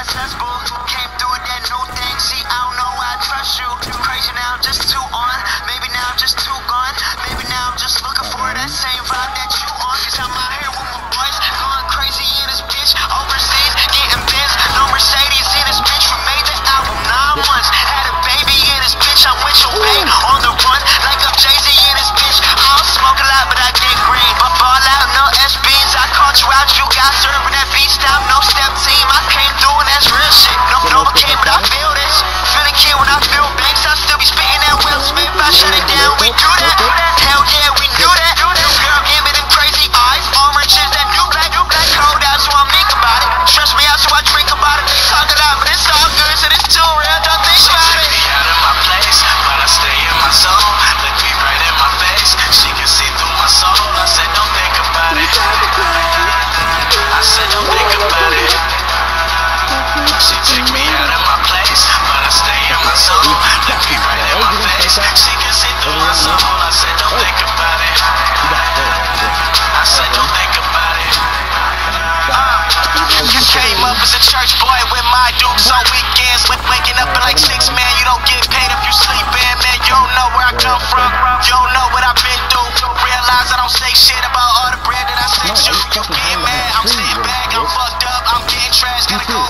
successful. Came through with that new thing. See, I don't know why I trust you. Crazy now, just too on. Maybe now I'm just too gone. Maybe now I'm just looking for that same vibe that you on. Cause I'm out here with my boys. Going crazy in this bitch. Overseas, getting bins. No Mercedes in this bitch. We made the album nine months. Had a baby in this bitch. I'm with your babe on the run. Like I'm Jay Z in this bitch. I don't smoke a lot, but I get green. But ball out, no SBs. I caught you out. You got serving that beat stop. No step team. I came shut it down. We do that. Hell yeah, we knew that. This girl gave me them crazy eyes. Orange is that new black, new black code out, so I think about it. Stress me out, so I drink about it. They talk a lot, but it's all good, so it's too real. Don't think She about it. me out of my place, but I stay in my zone. Look me right in my face, she can see through my soul. I said, don't think about it. I said, don't think about it. She took me was a church boy with my dudes on weekends. Waking up at like six, man, you don't get paid if you sleep in, man. You don't know where I come from, you don't know what I've been through. Realize I don't say shit about all the bread that I sent you. You being mad, I'm sitting back, I'm fucked up, I'm getting trashed, gotta go